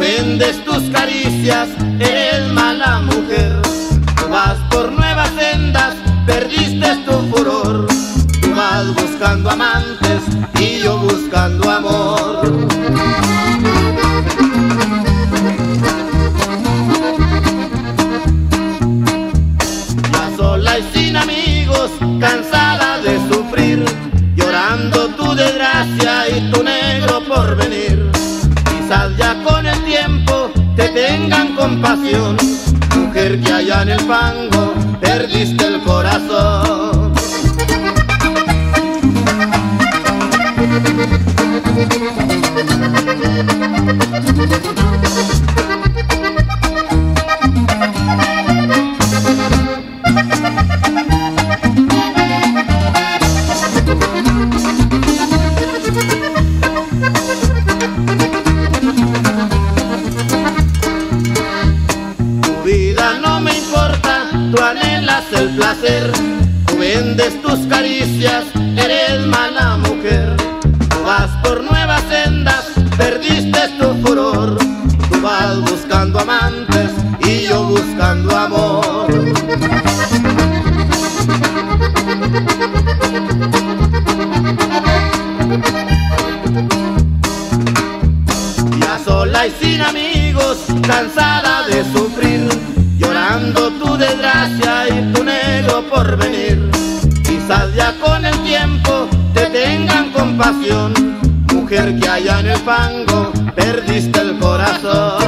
vendes tus caricias, eres mala mujer. Tú vas por nuevas sendas, perdiste tu furor. Tú vas buscando amantes y yo buscando amor. Ya sola y sin amigos, cansada de sufrir, llorando tu desgracia y tu porvenir. Quizás ya con el tiempo te tengan compasión, mujer que allá en el fango perdiste el corazón. Tú anhelas el placer, tú vendes tus caricias, eres mala mujer. Tú vas por nuevas sendas, perdiste tu furor, tú vas buscando amantes y yo buscando amor. Ya sola y sin amigos, cansada de sufrir, llorando tu desgracia y tu negro porvenir. Quizás ya con el tiempo te tengan compasión, mujer que allá en el fango perdiste el corazón.